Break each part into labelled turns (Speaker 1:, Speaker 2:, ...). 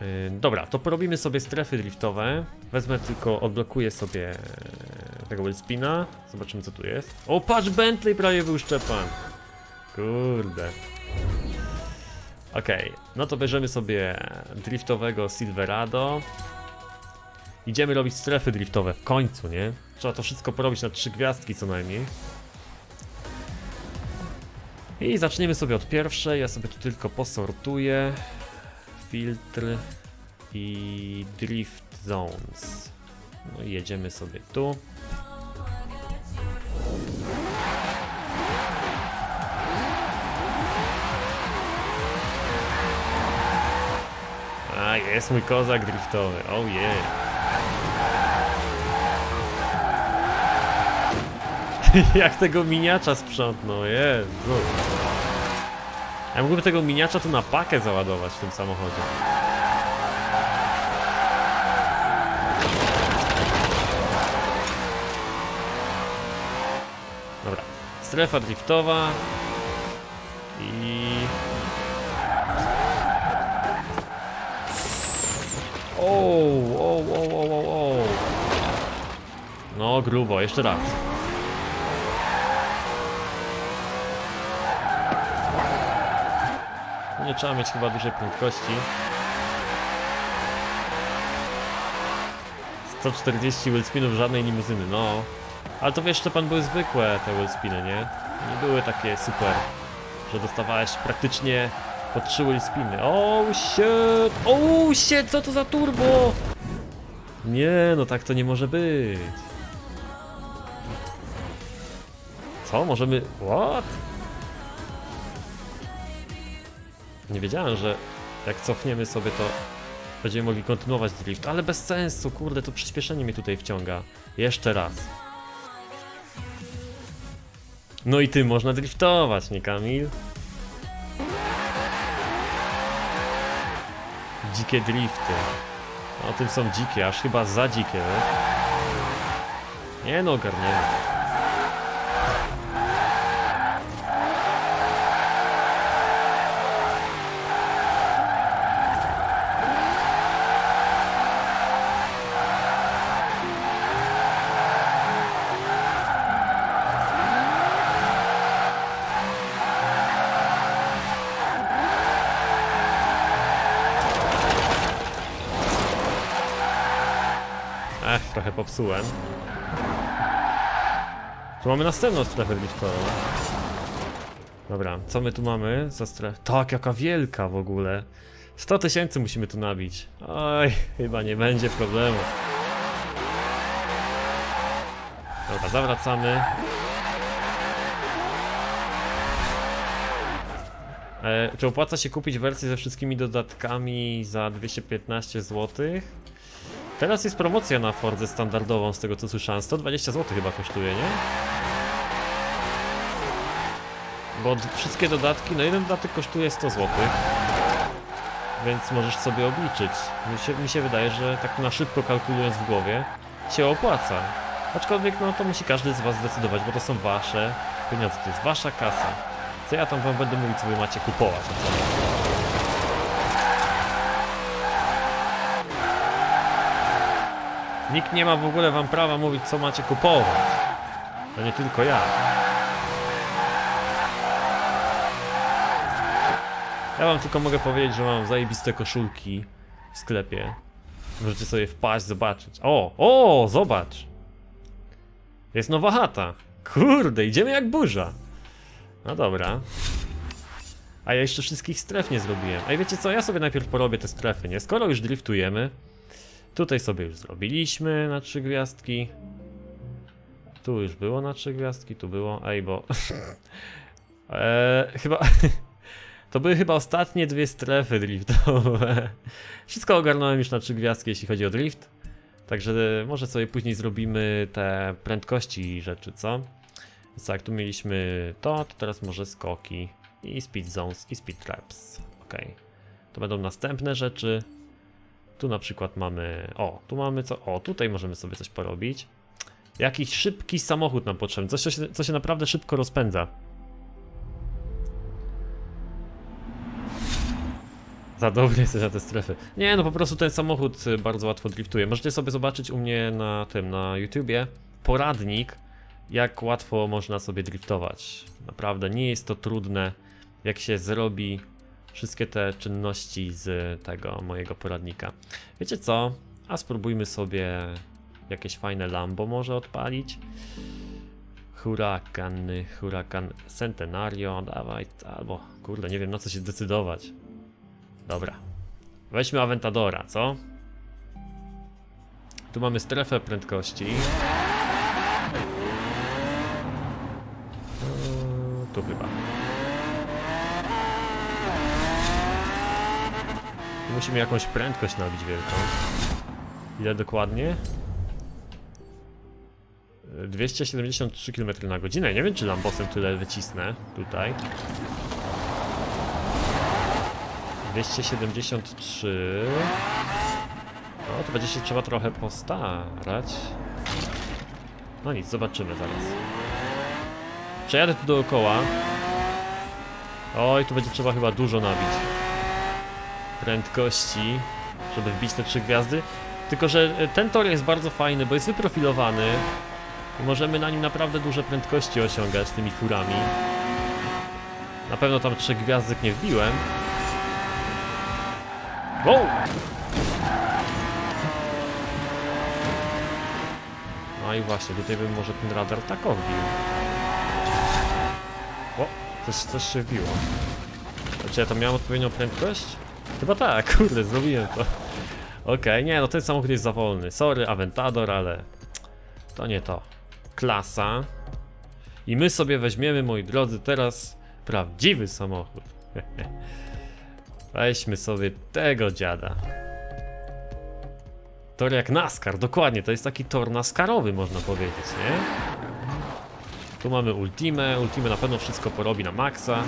Speaker 1: Yy, dobra, to porobimy sobie strefy driftowe. Wezmę tylko, odblokuję sobie e, tego wheelspina. Zobaczymy co tu jest. O, patrz, Bentley prawie był Szczepan. Kurde. Okej, no to bierzemy sobie driftowego Silverado. Idziemy robić strefy driftowe w końcu, nie? Trzeba to wszystko porobić na trzy gwiazdki co najmniej. I zaczniemy sobie od pierwszej. Ja sobie tu tylko posortuję. Filtr i drift zones. No jedziemy sobie tu. A, jest mój kozak driftowy. Oh yeah. Jak tego miniacza sprzątnął, Jezu. Ja mógłbym tego miniacza tu na pakę załadować w tym samochodzie. Dobra, strefa driftowa i... O, o, o, o, o, o. No grubo, jeszcze raz. Nie trzeba mieć chyba dużej prędkości. 140 wheelspinów żadnej limuzyny, no. Ale to wiesz, pan były zwykłe te wheelspiny, nie? Nie były takie super, że dostawałeś praktycznie po 3 wheelspiny. Oh shit! Oh shit, co to za turbo? Nie, no tak to nie może być. Co? Możemy... What? Nie wiedziałem, że jak cofniemy sobie to będziemy mogli kontynuować drift, ale bez sensu, kurde, to przyspieszenie mnie tutaj wciąga. Jeszcze raz. No i tym można driftować, nie Kamil? Dzikie drifty. O tym są dzikie, aż chyba za dzikie, nie? No, ogarniemy. Popsułem. Tu mamy następną strefę driftową. Dobra, co my tu mamy za strefę? Tak, jaka wielka w ogóle. 100 tysięcy musimy tu nabić. Oj, chyba nie będzie problemu. Dobra, zawracamy. E, czy opłaca się kupić wersję ze wszystkimi dodatkami za 215 zł? Teraz jest promocja na Fordze standardową, z tego co słyszałem. 120 zł chyba kosztuje, nie? Bo wszystkie dodatki, no jeden dodatek kosztuje 100 zł. Więc możesz sobie obliczyć. Mi się, mi się wydaje, że tak na szybko kalkulując w głowie się opłaca. Aczkolwiek no to musi każdy z was zdecydować, bo to są wasze pieniądze, to jest wasza kasa. Co ja tam wam będę mówić, co wy macie kupować. Nikt nie ma w ogóle wam prawa mówić, co macie kupować. To nie tylko ja. Ja wam tylko mogę powiedzieć, że mam zajebiste koszulki w sklepie. Możecie sobie wpaść, zobaczyć. O, o, zobacz. Jest nowa chata. Kurde, idziemy jak burza. No dobra. A ja jeszcze wszystkich stref nie zrobiłem. A wiecie co, ja sobie najpierw porobię te strefy, nie? Skoro już driftujemy, Tutaj sobie już zrobiliśmy na trzy gwiazdki. Tu już było na trzy gwiazdki, tu było. Ej, bo. eee, chyba. to były chyba ostatnie dwie strefy driftowe. Wszystko ogarnąłem już na trzy gwiazdki, jeśli chodzi o drift. Także może sobie później zrobimy te prędkości i rzeczy, co? Więc jak tu mieliśmy to, to teraz może skoki i speed zones i speed traps. Ok. To będą następne rzeczy. Tu na przykład mamy, o, tu mamy co, o, tutaj możemy sobie coś porobić. Jakiś szybki samochód nam potrzebny, coś co się, co się naprawdę szybko rozpędza. Za dobry jesteś na te strefy. Nie, no po prostu ten samochód y, bardzo łatwo driftuje. Możecie sobie zobaczyć u mnie na tym, na YouTubie, poradnik, jak łatwo można sobie driftować. Naprawdę, nie jest to trudne, jak się zrobi wszystkie te czynności z tego mojego poradnika. Wiecie co? A spróbujmy sobie jakieś fajne Lambo może odpalić. Hurakan, hurakan Centenario, dawaj, albo kurde, nie wiem na co się zdecydować. Dobra. Weźmy Aventadora, co? Tu mamy strefę prędkości. Tu chyba. Musimy jakąś prędkość nabić wielką. Ile dokładnie? Eee, 273 km na godzinę. Nie wiem, czy Lambosem tyle wycisnę tutaj. 273. No, to będzie się trzeba trochę postarać. No nic, zobaczymy zaraz. Przejadę tu dookoła. Oj, tu będzie trzeba chyba dużo nabić. Prędkości, żeby wbić te trzy gwiazdy. Tylko, że e, ten tor jest bardzo fajny, bo jest wyprofilowany. I możemy na nim naprawdę duże prędkości osiągać tymi furami. Na pewno tam trzech gwiazdek nie wbiłem. Wow! No i właśnie, tutaj bym może ten radar tak wbił. O, coś, coś się wbiło. Czy ja tam miałem odpowiednią prędkość? Chyba tak, kurde, zrobiłem to. Okej, nie, no ten samochód jest za wolny. Sorry, Aventador, ale to nie to. Klasa. I my sobie weźmiemy, moi drodzy, teraz prawdziwy samochód. Weźmy sobie tego dziada. Tor jak NASCAR, dokładnie, to jest taki tor NASCARowy można powiedzieć, nie? Tu mamy Ultimę, Ultimę na pewno wszystko porobi na maksa.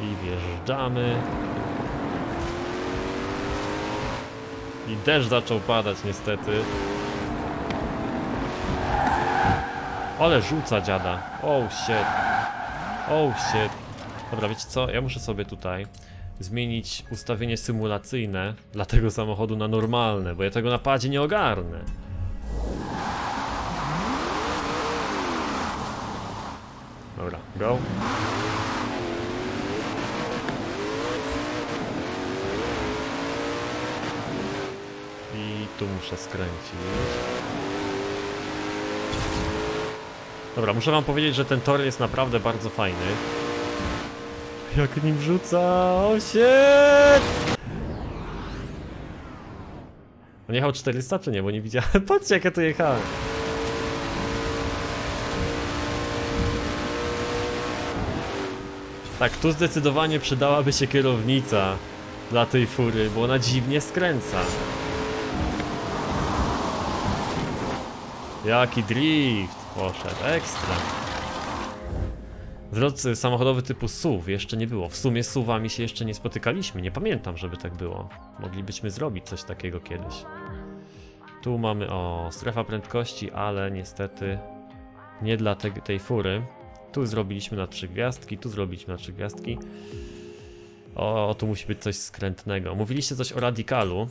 Speaker 1: I wjeżdżamy. I deszcz zaczął padać niestety. Ale rzuca dziada. Oh shit. Oh shit. Dobra, wiecie co? Ja muszę sobie tutaj zmienić ustawienie symulacyjne dla tego samochodu na normalne, bo ja tego na padzie nie ogarnę. Dobra, go. I tu muszę skręcić. Dobra, muszę wam powiedzieć, że ten tor jest naprawdę bardzo fajny. Jak nim rzuca, o! On jechał 400 czy nie, bo nie widziałem. Patrzcie jak ja tu jechałem. Tak, tu zdecydowanie przydałaby się kierownica dla tej fury, bo ona dziwnie skręca. Jaki drift poszedł, ekstra. Zwrot samochodowy typu SUV jeszcze nie było. W sumie SUVami się jeszcze nie spotykaliśmy. Nie pamiętam, żeby tak było. Moglibyśmy zrobić coś takiego kiedyś. Tu mamy, o, strefa prędkości, ale niestety nie dla te, tej fury. Tu zrobiliśmy na trzy gwiazdki, tu zrobiliśmy na trzy gwiazdki. O, tu musi być coś skrętnego. Mówiliście coś o Radicalu.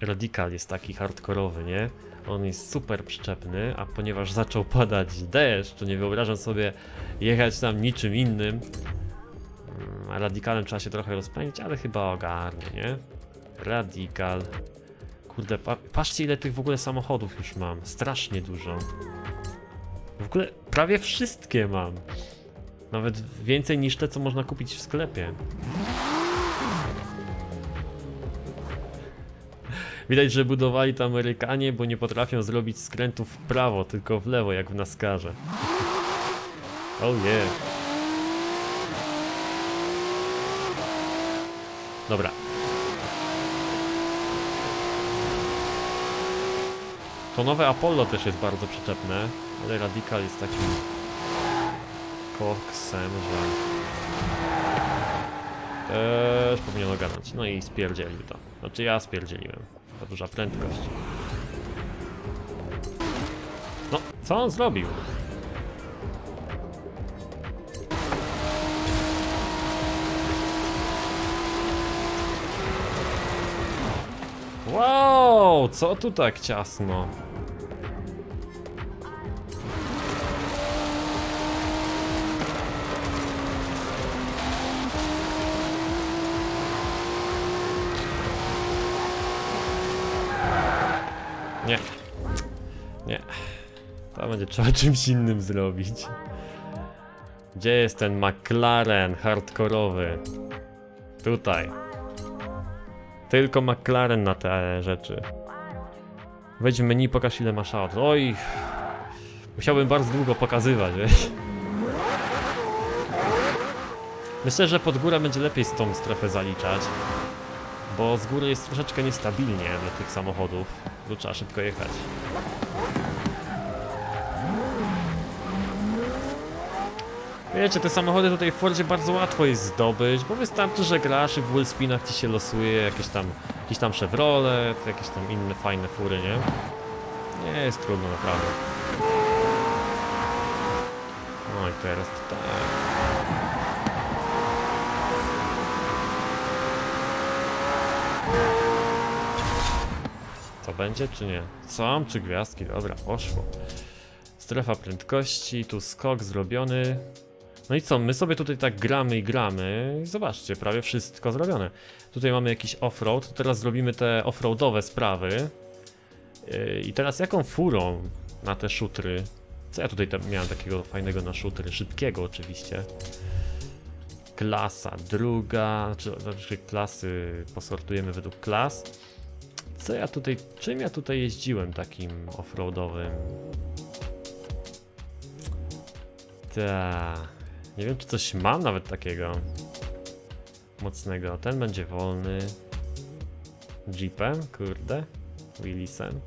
Speaker 1: Radical jest taki hardkorowy, nie? On jest super przyczepny, a ponieważ zaczął padać deszcz, to nie wyobrażam sobie jechać tam niczym innym. Mm, A radikalem trzeba się trochę rozpędzić, ale chyba ogarnie, nie? Radikal. Kurde, pa patrzcie ile tych w ogóle samochodów już mam. Strasznie dużo. W ogóle prawie wszystkie mam. Nawet więcej niż te, co można kupić w sklepie. Widać, że budowali to Amerykanie, bo nie potrafią zrobić skrętów w prawo, tylko w lewo, jak w Nascarze. Oh yeah. Dobra. To nowe Apollo też jest bardzo przyczepne, ale Radical jest takim koksem, że też powinien ogarnąć. No i spierdzielił to. Znaczy ja spierdzieliłem. Duża prędkość. No, co on zrobił? Wow, co tu tak ciasno? Będzie trzeba czymś innym zrobić. Gdzie jest ten McLaren hardkorowy? Tutaj. Tylko McLaren na te rzeczy. Wejdź w menu, pokaż ile masz aut. Oj. Musiałbym bardzo długo pokazywać, wiesz. Myślę, że pod górę będzie lepiej z tą strefę zaliczać. Bo z góry jest troszeczkę niestabilnie dla tych samochodów. Tu trzeba szybko jechać. Wiecie, te samochody tutaj w Fordzie bardzo łatwo jest zdobyć, bo wystarczy, że grasz i w wallspinach ci się losuje jakieś tam, jakieś tam Chevrolet, jakieś tam inne fajne fury, nie? Nie jest trudno naprawdę. No i teraz tak. Co będzie czy nie? Sam czy gwiazdki? Dobra, poszło. Strefa prędkości, tu skok zrobiony. No i co, my sobie tutaj tak gramy i gramy i zobaczcie, prawie wszystko zrobione. Tutaj mamy jakiś offroad, teraz zrobimy te offroadowe sprawy. Yy, I teraz jaką furą na te szutry? Co ja tutaj miałem takiego fajnego na szutry? Szybkiego oczywiście. Klasa druga, czy znaczy klasy posortujemy według klas. Co ja tutaj, czym ja tutaj jeździłem takim offroadowym? Ta. Nie wiem, czy coś mam nawet takiego mocnego. Ten będzie wolny. Jeepem, kurde. Willisem.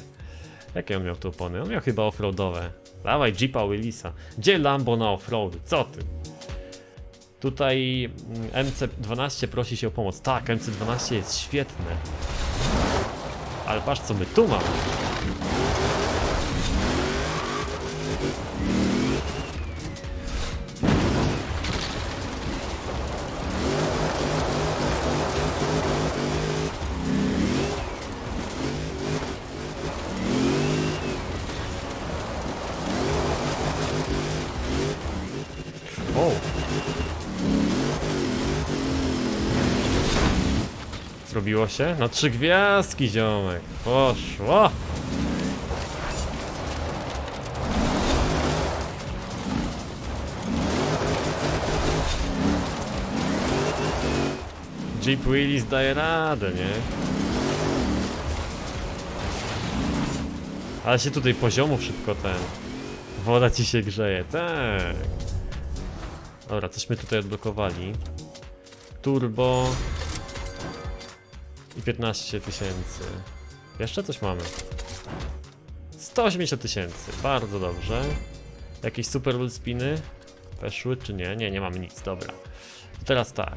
Speaker 1: Jakie on miał tu opony? On miał chyba offroadowe. Dawaj Jeepa Willisa. Gdzie Lambo na offroady? Co ty? Tutaj mm, MC12 prosi się o pomoc. Tak, MC12 jest świetne. Ale patrz co my tu mamy. Zrobiło się? Na trzy gwiazdki, ziomek. Poszło! Jeep Willis daje radę, nie? Ale się tutaj poziomów szybko ten... Woda ci się grzeje, tak. Dobra, cośmy tutaj odblokowali. Turbo. I 15 tysięcy. Jeszcze coś mamy. 180 tysięcy, bardzo dobrze. Jakieś super spiny weszły czy nie? Nie, nie mamy nic, dobra. Teraz tak.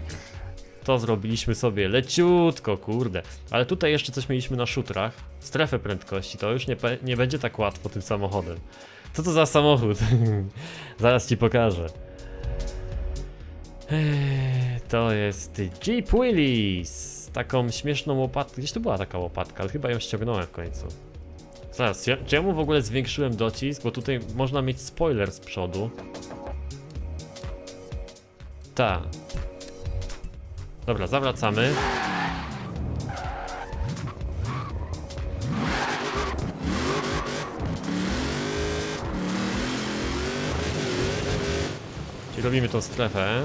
Speaker 1: To zrobiliśmy sobie leciutko, kurde. Ale tutaj jeszcze coś mieliśmy na szutrach. Strefę prędkości, to już nie, nie będzie tak łatwo tym samochodem. Co to za samochód? Zaraz ci pokażę. Eee, To jest Jeep Willys. Taką śmieszną łopatkę. Gdzieś tu była taka łopatka, ale chyba ją ściągnąłem w końcu. Zaraz, ja, czy ja mu w ogóle zwiększyłem docisk? Bo tutaj można mieć spoiler z przodu. Ta. Dobra, zawracamy. I robimy tą strefę.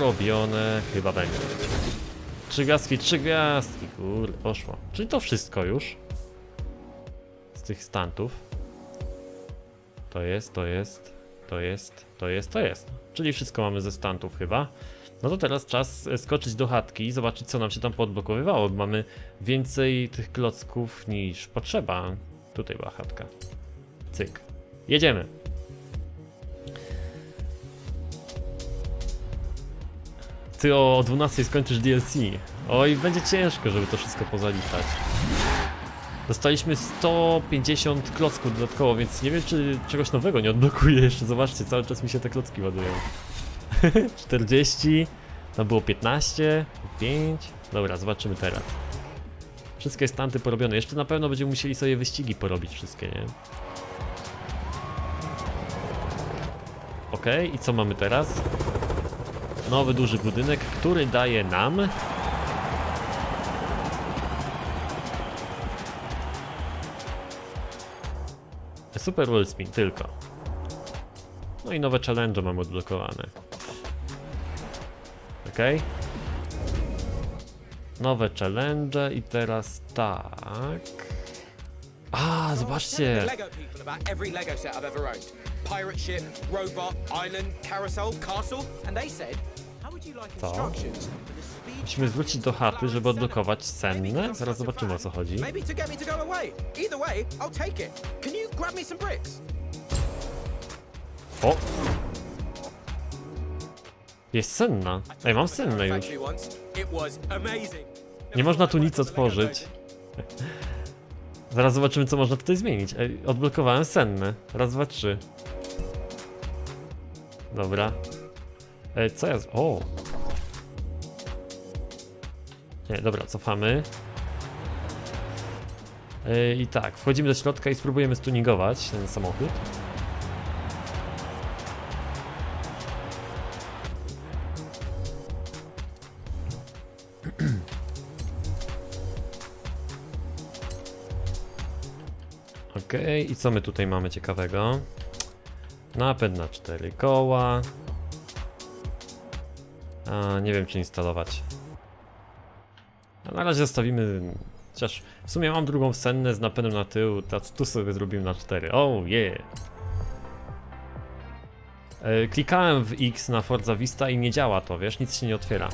Speaker 1: Porobione chyba będzie. Trzy gwiazdki, trzy gwiazdki, kurde, poszło. Czyli to wszystko już. Z tych stantów. To jest, to jest, to jest, to jest, to jest. Czyli wszystko mamy ze stantów chyba. No to teraz czas e, skoczyć do chatki i zobaczyć co nam się tam podblokowywało. Mamy więcej tych klocków niż potrzeba. Tutaj była chatka. Cyk. Jedziemy. Ty o 12 skończysz DLC. Oj, będzie ciężko, żeby to wszystko pozaliczać. Dostaliśmy 150 klocków dodatkowo, więc nie wiem, czy czegoś nowego nie odblokuje jeszcze. Zobaczcie, cały czas mi się te klocki ładują. 40, tam było 15, 5. Dobra, zobaczymy teraz. Wszystkie stanty porobione. Jeszcze na pewno będziemy musieli sobie wyścigi porobić wszystkie, nie? Ok, i co mamy teraz? Nowy duży budynek, który daje nam Super Wellspin tylko. No i nowe challenge mamy odblokowane. Ok. Nowe challenge i teraz tak. A, zobaczcie!
Speaker 2: Pirate ship, robot, island, carousel, castle, and they said,
Speaker 1: Co? Musimy zwrócić do chaty, żeby odblokować senne. Zaraz zobaczymy o co chodzi. O! Jest senna. Ej, mam senne już. Nie można tu nic otworzyć. Zaraz zobaczymy, co można tutaj zmienić. Ej, odblokowałem senne. Raz, dwa, trzy. Dobra. Ej, co z- O! Nie, dobra, cofamy. Ej, I tak, wchodzimy do środka i spróbujemy stuningować ten samochód. Okej, i co my tutaj mamy ciekawego? Napęd na cztery koła. A, nie wiem czy instalować. A na razie zostawimy. Chociaż w sumie mam drugą sennę z napędem na tył, tu sobie zrobimy na 4. Oh yeah! E, klikałem w X na Forza Vista i nie działa to, wiesz, nic się nie otwiera.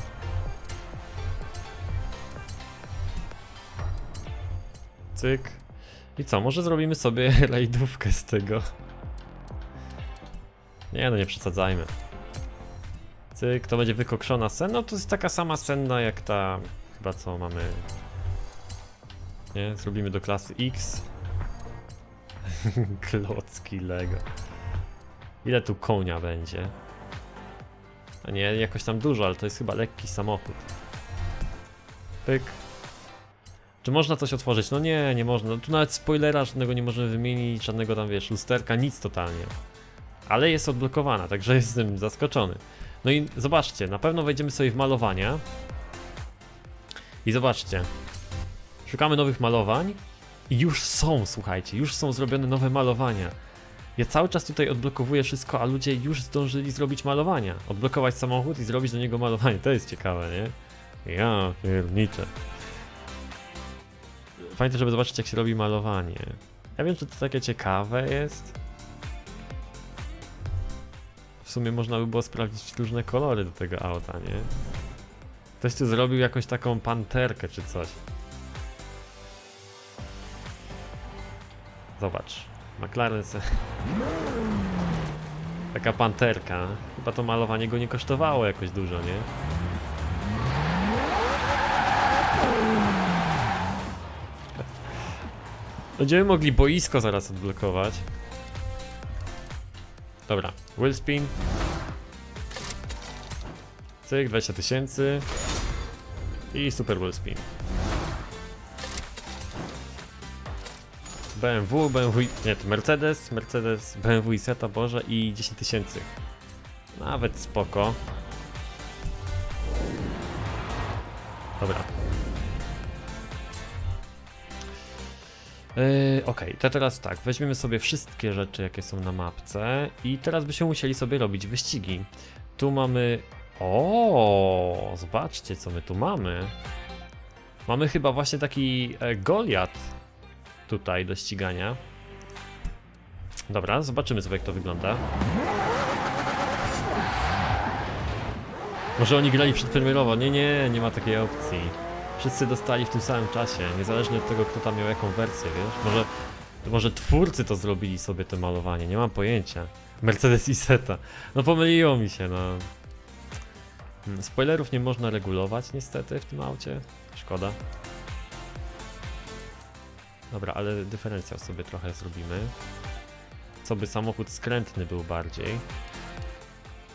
Speaker 1: Cyk. I co, może zrobimy sobie rajdówkę z tego? Nie no, nie przesadzajmy. Cyk, to będzie wykokszona sen. No to jest taka sama senna jak ta, chyba co mamy. Nie, zrobimy do klasy X. Klocki Lego. Ile tu konia będzie? A nie, jakoś tam dużo, ale to jest chyba lekki samochód. Pyk. Czy można coś otworzyć? No nie, nie można. Tu nawet spoilera żadnego nie możemy wymienić, żadnego tam wiesz, lusterka, nic totalnie. Ale jest odblokowana, także jestem zaskoczony. No i zobaczcie, na pewno wejdziemy sobie w malowania. I zobaczcie. Szukamy nowych malowań. I już są, słuchajcie, już są zrobione nowe malowania. Ja cały czas tutaj odblokowuję wszystko, a ludzie już zdążyli zrobić malowania. Odblokować samochód i zrobić do niego malowanie. To jest ciekawe, nie? Ja pierniczę. Fajnie, żeby zobaczyć jak się robi malowanie. Ja wiem, że to takie ciekawe jest. W sumie można by było sprawdzić różne kolory do tego auta, nie? Ktoś tu zrobił jakąś taką panterkę czy coś. Zobacz. McLaren se... Taka panterka. Chyba to malowanie go nie kosztowało jakoś dużo, nie? Będziemy mogli boisko zaraz odblokować. Dobra, wheel spin. Cyk, 20 tysięcy. I super wheel spin. BMW, BMW, nie, to Mercedes, Mercedes, BMW i Seta, Boże i 10 tysięcy. Nawet spoko. Dobra. Yy, Okej, to teraz tak, weźmiemy sobie wszystkie rzeczy, jakie są na mapce i teraz byśmy musieli sobie robić wyścigi. Tu mamy... O, zobaczcie, co my tu mamy. Mamy chyba właśnie taki e, Goliat tutaj do ścigania. Dobra, zobaczymy sobie, jak to wygląda. Może oni grali przedpremierowo? Nie, nie, nie ma takiej opcji. Wszyscy dostali w tym samym czasie, niezależnie od tego, kto tam miał jaką wersję, wiesz? Może, może twórcy to zrobili sobie to malowanie, nie mam pojęcia. Mercedes i Seta. No pomyliło mi się, no. Hmm, Spoilerów nie można regulować niestety w tym aucie. Szkoda. Dobra, ale dyferencjał sobie trochę zrobimy. Co by samochód skrętny był bardziej.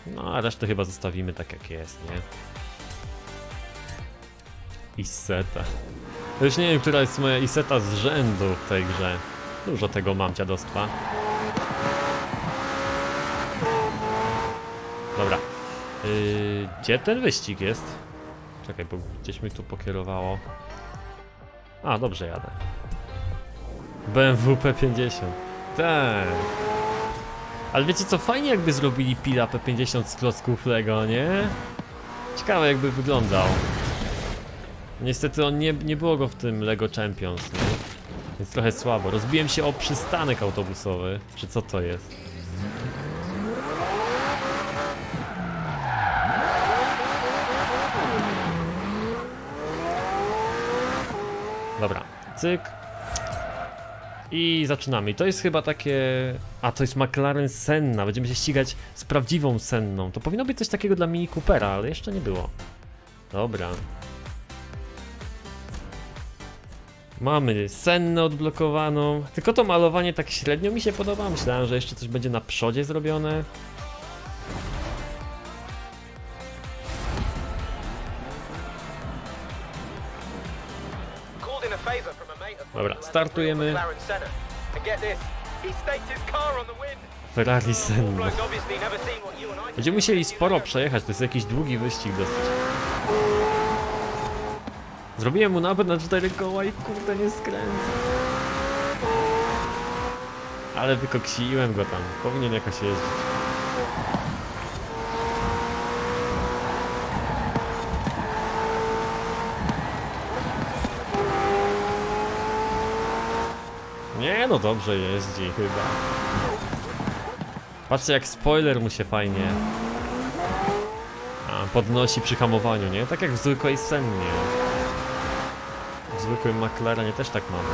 Speaker 1: No, a resztę chyba zostawimy tak jak jest, nie? Iseta. Już nie wiem, która jest moja Iseta z rzędu w tej grze. Dużo tego mam dziadostwa. Dobra. Yy, gdzie ten wyścig jest? Czekaj, bo gdzieś mi tu pokierowało. A, dobrze jadę. BMW P50. Tak. Ale wiecie co, fajnie jakby zrobili pila P50 z klocków Lego, nie? Ciekawe jakby wyglądał. Niestety on nie, nie było go w tym Lego Champions, nie? Więc trochę słabo. Rozbiłem się o przystanek autobusowy. Czy co to jest? Dobra, cyk. I zaczynamy. I to jest chyba takie... A, to jest McLaren Senna. Będziemy się ścigać z prawdziwą Senną. To powinno być coś takiego dla Mini Coopera, ale jeszcze nie było. Dobra. Mamy Sennę odblokowaną. Tylko to malowanie tak średnio mi się podoba. Myślałem, że jeszcze coś będzie na przodzie zrobione. Dobra, startujemy. Ferrari Senna. Będziemy musieli sporo przejechać, to jest jakiś długi wyścig dosyć. Zrobiłem mu napęd na cztery koła i kurde nie skręca. Ale wykoksiłem go tam, powinien jakoś jeździć. Nie no dobrze jeździ chyba. Patrzcie jak spoiler mu się fajnie podnosi przy hamowaniu, nie? Tak jak w zwykłej sennie. Zwykłym McLarenie też tak mamy.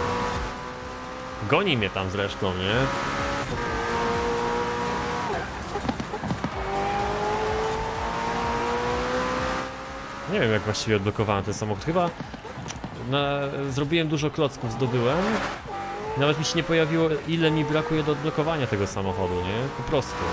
Speaker 1: Goni mnie tam zresztą, nie? Nie wiem jak właściwie odblokowałem ten samochód. Chyba na, zrobiłem dużo klocków, zdobyłem. Nawet mi się nie pojawiło ile mi brakuje do odblokowania tego samochodu, nie? Po prostu.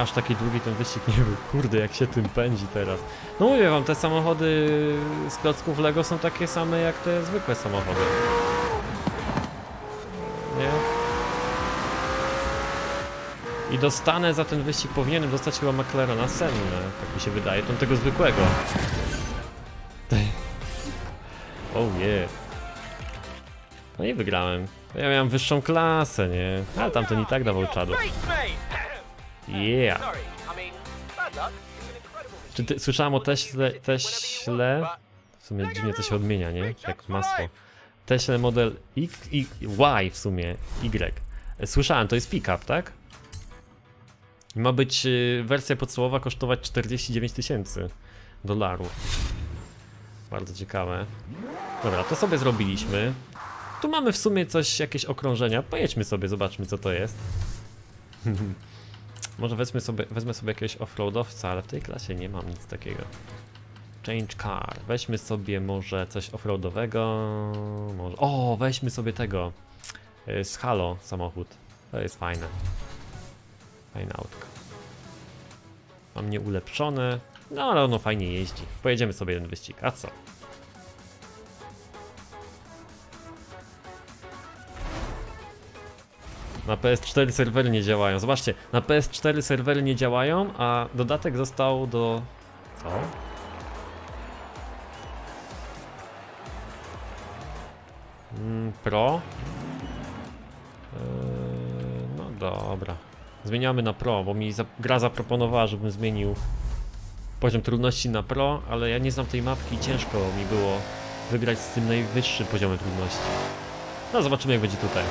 Speaker 1: Aż taki długi ten wyścig nie był. Kurde, jak się tym pędzi teraz. No mówię wam, te samochody z klocków Lego są takie same jak te zwykłe samochody. Nie? I dostanę za ten wyścig, powinienem dostać chyba McLarena Sennę, tak mi się wydaje, tą tego zwykłego. Oh yeah. No i wygrałem. Ja miałem wyższą klasę, nie? Ale tamten i tak dawał czadu.
Speaker 2: Incredible
Speaker 1: Czy ty, słyszałem o Teśle, Teśle? W sumie dziwnie to się odmienia, nie? Jak masło. Teśle model X i Y w sumie. Y. Słyszałem, to jest pick-up, tak? Ma być y, wersja podstawowa kosztować 49 tysięcy dolarów. Bardzo ciekawe. Dobra, to sobie zrobiliśmy. Tu mamy w sumie coś, jakieś okrążenia. Pojedźmy sobie, zobaczmy co to jest. Może wezmę sobie, wezmę sobie jakiegoś offroadowca, ale w tej klasie nie mam nic takiego. Change car. Weźmy sobie może coś offroadowego. Może... O, weźmy sobie tego. y, Z Halo samochód. To jest fajne. Fajne autko. Mam nieulepszone. No ale ono fajnie jeździ. Pojedziemy sobie jeden wyścig. A co? Na PS4 serwery nie działają. Zobaczcie, na PS4 serwery nie działają, a dodatek został do. Co? Mm, Pro? Eee, no dobra. Zmieniamy na Pro, bo mi gra zaproponowała, żebym zmienił poziom trudności na pro, ale ja nie znam tej mapki i ciężko mi było wygrać z tym najwyższym poziomem trudności. No zobaczymy jak będzie tutaj.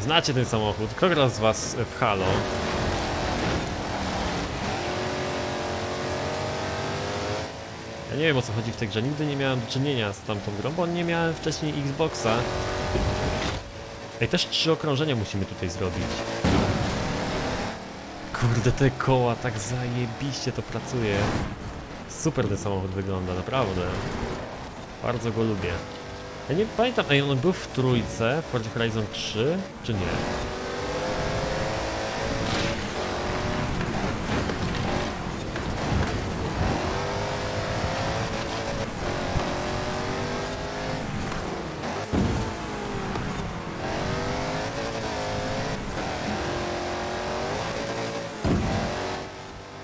Speaker 1: Znacie ten samochód. Kto gra z was w Halo? Ja nie wiem o co chodzi w tej grze. Nigdy nie miałem do czynienia z tamtą grą, bo nie miałem wcześniej Xboxa. Ej, też trzy okrążenia musimy tutaj zrobić. Kurde, te koła tak zajebiście to pracuje. Super ten samochód wygląda, naprawdę. Bardzo go lubię. Ja nie pamiętam, ej, on był w trójce, w Forza Horizon 3, czy nie?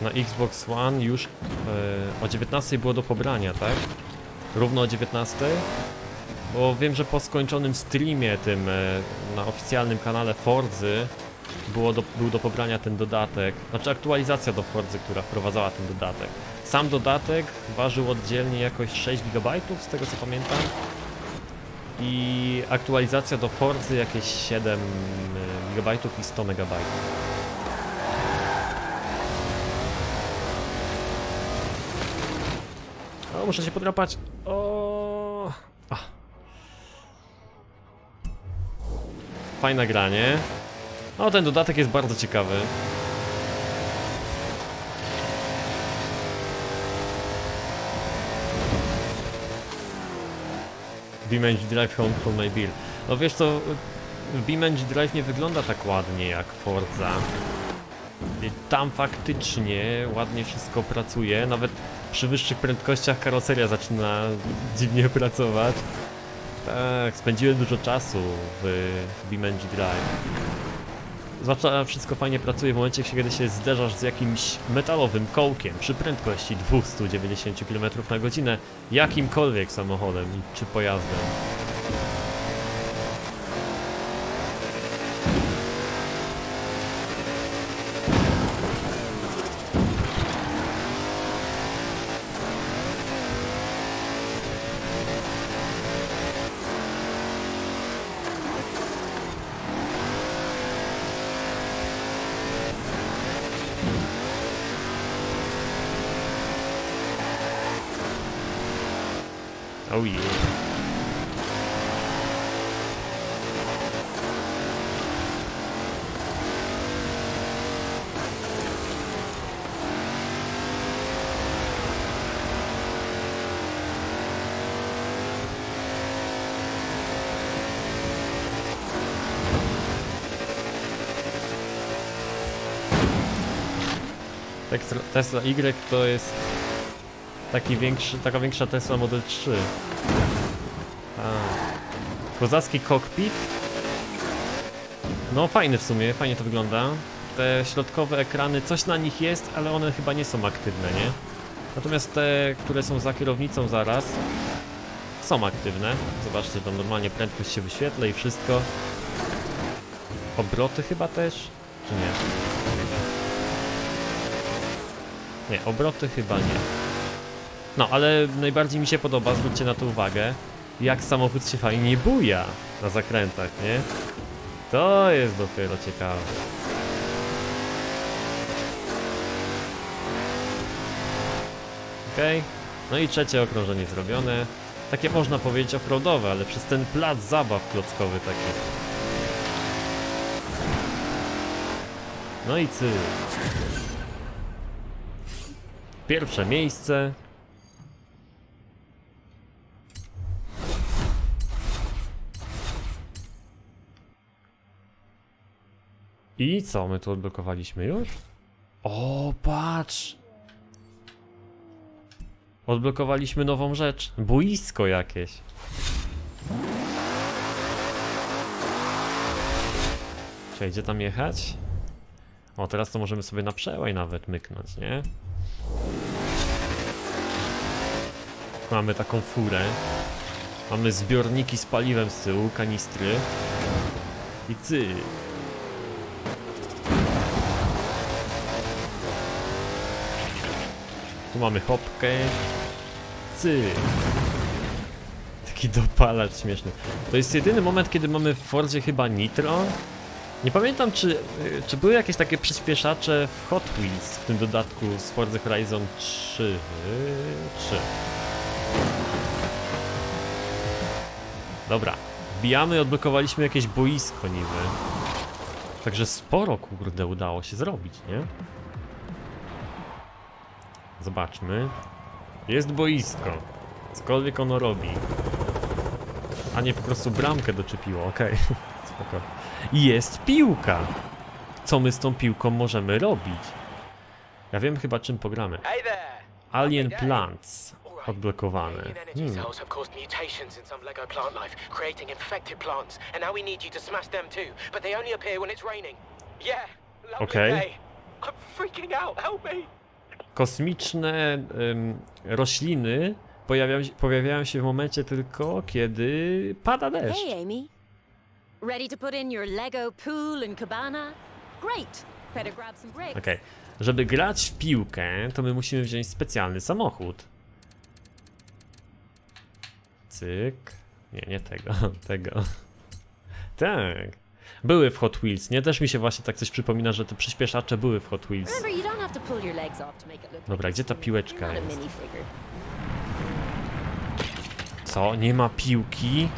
Speaker 1: Na Xbox One już e, o 19 było do pobrania, tak? Równo o 19? Bo wiem, że po skończonym streamie tym e, na oficjalnym kanale Forzy było do, był do pobrania ten dodatek, znaczy aktualizacja do Forzy, która wprowadzała ten dodatek. Sam dodatek ważył oddzielnie jakoś 6 GB, z tego co pamiętam. I aktualizacja do Forzy jakieś 7 GB i 100 MB. O, muszę się podrapać. O. Fajne granie. No, ten dodatek jest bardzo ciekawy. Beamenge Drive Home from My Bill. No wiesz co, Beamenge Drive nie wygląda tak ładnie jak Forza. Tam faktycznie ładnie wszystko pracuje, nawet przy wyższych prędkościach karoseria zaczyna dziwnie pracować. Tak, spędziłem dużo czasu w Beamenge Drive. Zwłaszcza wszystko fajnie pracuje w momencie, kiedy się zderzasz z jakimś metalowym kołkiem przy prędkości 290 km na godzinę, jakimkolwiek samochodem czy pojazdem. Oh yeah. Tesla- Y to jest taki większy, taka większa Tesla Model 3. A. Kozacki cockpit. No fajny w sumie, fajnie to wygląda. Te środkowe ekrany, coś na nich jest, ale one chyba nie są aktywne, nie? Natomiast te, które są za kierownicą zaraz, są aktywne. Zobaczcie, tam normalnie prędkość się wyświetla i wszystko. Obroty chyba też? Czy nie? Nie, obroty chyba nie. No, ale najbardziej mi się podoba, zwróćcie na to uwagę, jak samochód się fajnie buja na zakrętach, nie? To jest dopiero ciekawe. Okej, no i trzecie okrążenie zrobione. Takie można powiedzieć offroadowe, ale przez ten plac zabaw klockowy taki. No i cyk. Pierwsze miejsce. I co my tu odblokowaliśmy już? O, patrz! Odblokowaliśmy nową rzecz. Boisko jakieś. Czy gdzie tam jechać? O, teraz to możemy sobie na przełaj nawet myknąć, nie? Mamy taką furę. Mamy zbiorniki z paliwem z tyłu, kanistry. I cy. Tu mamy hopkę. Cyk. Taki dopalacz śmieszny. To jest jedyny moment, kiedy mamy w Fordzie chyba nitro. Nie pamiętam, czy, y, czy były jakieś takie przyspieszacze w Hot Wheels w tym dodatku z Forza Horizon 3. y, 3. Dobra, wbijamy, odblokowaliśmy jakieś boisko niby. Także sporo, kurde, udało się zrobić, nie? Zobaczmy. Jest boisko. Cokolwiek ono robi. A nie po prostu bramkę doczepiło, okej. Spoko. I jest piłka! Co my z tą piłką możemy robić? Ja wiem chyba czym pogramy. Alien Plants. Odblokowane. Hmm.
Speaker 2: lovely
Speaker 1: Okay. Kosmiczne rośliny pojawiają się, pojawiają się w momencie tylko, kiedy pada deszcz.
Speaker 3: Hey, Amy. Ready to put in your Lego pool and cabana? Great. Better grab some bricks.
Speaker 1: Okej. Żeby grać w piłkę, to my musimy wziąć specjalny samochód. Cyk. Nie, nie tego, tego. Tak. Były w Hot Wheels, nie? Też mi się właśnie tak coś przypomina, że te przyspieszacze były w Hot Wheels. Dobra, gdzie ta piłeczka jest? Co? Nie ma piłki?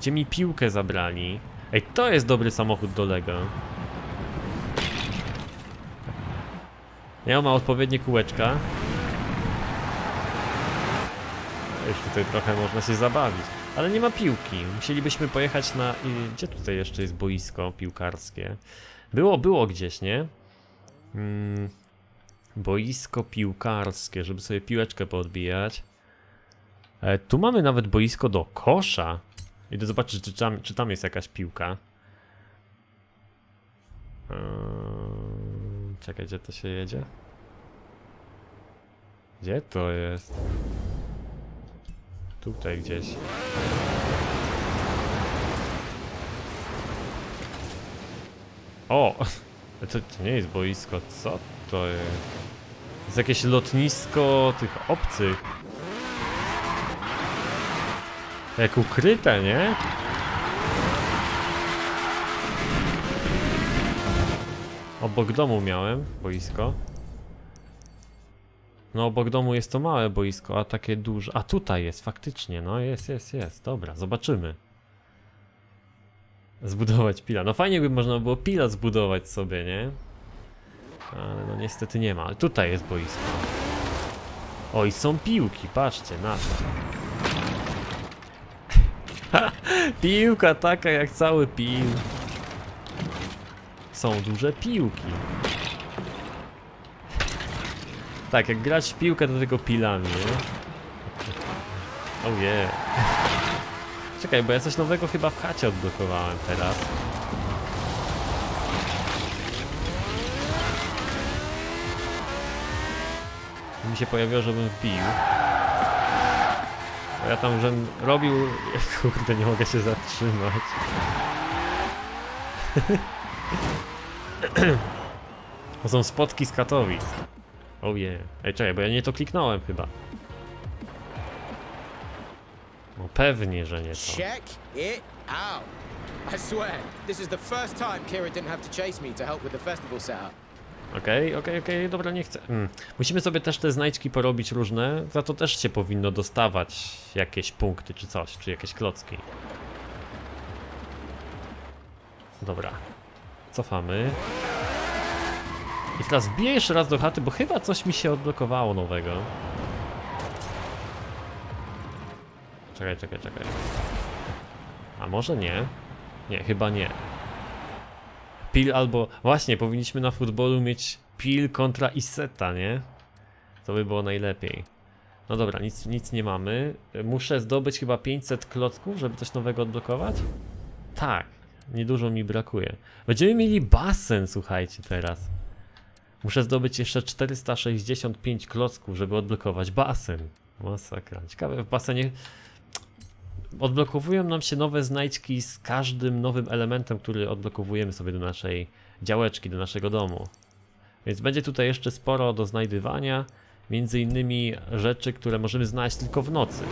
Speaker 1: Gdzie mi piłkę zabrali? Ej, to jest dobry samochód do Lego. Nie on ma odpowiednie kółeczka. Już tutaj trochę można się zabawić. Ale nie ma piłki. Musielibyśmy pojechać na... Gdzie tutaj jeszcze jest boisko piłkarskie? Było, było gdzieś, nie? Mm, boisko piłkarskie, żeby sobie piłeczkę poodbijać. E, tu mamy nawet boisko do kosza. Idę zobaczyć, czy tam, czy tam jest jakaś piłka. Eee, czekaj, gdzie to się jedzie? Gdzie to jest? Tutaj gdzieś. O! To, to nie jest boisko, co to jest? To jest jakieś lotnisko tych obcych. Jak ukryte, nie? Obok domu miałem boisko. No obok domu jest to małe boisko, a takie duże. A tutaj jest faktycznie, no jest, jest, jest. Dobra, zobaczymy. Zbudować pila. No fajnie by można było pila zbudować sobie, nie? Ale no niestety nie ma. Ale tutaj jest boisko. Oj, są piłki, patrzcie na to. Piłka taka jak cały pil. Są duże piłki. Tak, jak grać piłkę to tylko pilami, nie? Oh yeah. Czekaj, bo ja coś nowego chyba w chacie odblokowałem teraz. Mi się pojawiło, żebym wbił. Bo ja tam, żem robił... Kurde, nie mogę się zatrzymać. To są spotki z Katowic. Oh yeah. Ej, czekaj, bo ja nie to kliknąłem chyba. No pewnie, że nie to.
Speaker 2: Check it out. I swear, this is the first time Kira didn't have to chase me to help with the festival setup.
Speaker 1: Okej, okej, okej, dobra, nie chcę. Mm. Musimy sobie też te znajdźki porobić różne, za to też się powinno dostawać jakieś punkty czy coś, czy jakieś klocki. Dobra. Cofamy. I teraz wbiję jeszcze raz do chaty, bo chyba coś mi się odblokowało nowego. Czekaj, czekaj, czekaj. A może nie? Nie, chyba nie. Pil albo... Właśnie, powinniśmy na futbolu mieć Pil kontra Iseta, nie? To by było najlepiej. No dobra, nic, nic nie mamy. Muszę zdobyć chyba 500 klocków, żeby coś nowego odblokować? Tak, niedużo mi brakuje. Będziemy mieli basen, słuchajcie, teraz. Muszę zdobyć jeszcze 465 klocków, żeby odblokować basen. Masakra. Ciekawe, w basenie odblokowują nam się nowe znajdźki z każdym nowym elementem, który odblokowujemy sobie do naszej działeczki, do naszego domu. Więc będzie tutaj jeszcze sporo do znajdywania Między innymi rzeczy, które możemy znaleźć tylko w nocy.